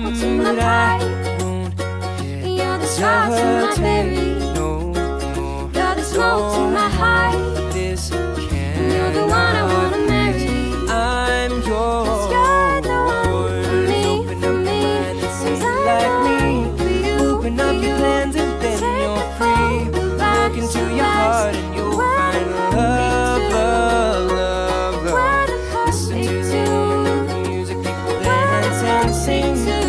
apple to my pie. You're the star to my berry. No more. You're the smoke to my high. This can You're the one I wanna marry. I'm yours. You're the one for me, Open for up me. your mind and Cause I like me. for you, Open for up your plans and then Take you're free. Look into your lights. heart and you'll Where find love, love, love, love. Listen to the music, people dance and sing.